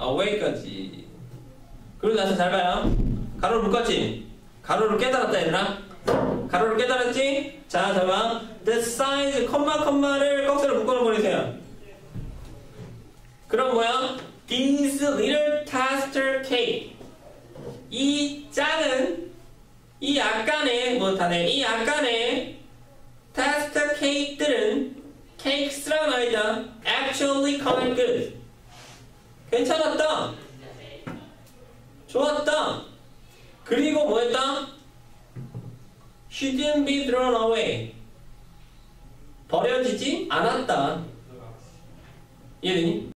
away까지. 그러고 나서 잘 봐요. 가로를 묶었지? 가로를 깨달았다 얘들아. 가로를 깨달았지? 자, 잘 봐. The size, 컴마, 컴마를 꺽쇠로 묶어놓은 버리세요. 그럼 뭐야? These little taster cake. 이 작은, 이 약간의, 뭐 다네, 이 약간의 taster cake들은 cakes라는 아이다. actually quite good. 괜찮았다. 좋았다. 그리고 뭐였다? shouldn't be thrown away. 버려지지 않았다. 이해되니?